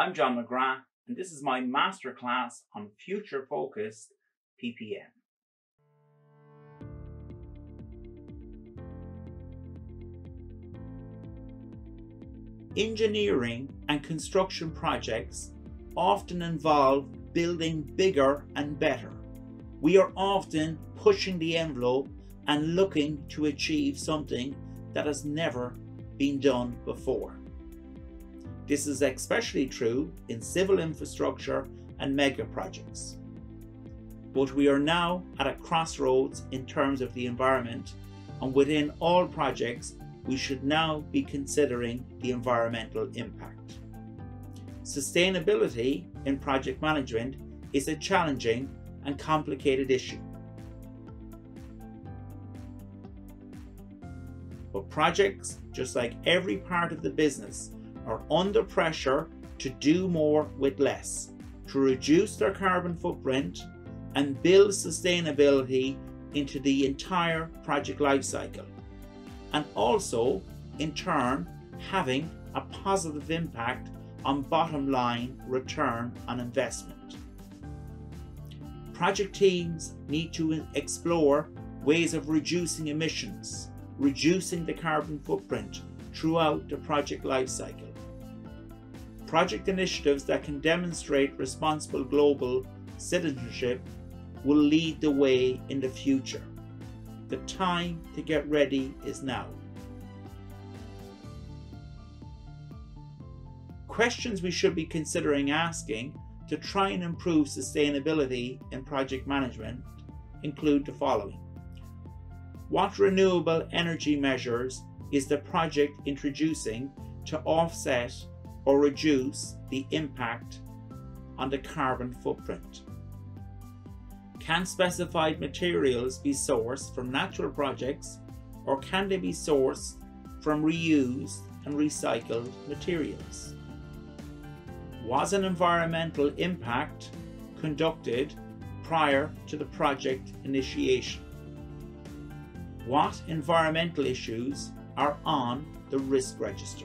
I'm John McGrath, and this is my masterclass on future focused PPM. Engineering and construction projects often involve building bigger and better. We are often pushing the envelope and looking to achieve something that has never been done before. This is especially true in civil infrastructure and mega projects. But we are now at a crossroads in terms of the environment, and within all projects, we should now be considering the environmental impact. Sustainability in project management is a challenging and complicated issue. But projects, just like every part of the business, are under pressure to do more with less, to reduce their carbon footprint and build sustainability into the entire project lifecycle, and also, in turn, having a positive impact on bottom line return on investment. Project teams need to explore ways of reducing emissions, reducing the carbon footprint throughout the project lifecycle project initiatives that can demonstrate responsible global citizenship will lead the way in the future. The time to get ready is now. Questions we should be considering asking to try and improve sustainability in project management include the following. What renewable energy measures is the project introducing to offset or reduce the impact on the carbon footprint. Can specified materials be sourced from natural projects or can they be sourced from reused and recycled materials? Was an environmental impact conducted prior to the project initiation? What environmental issues are on the risk register?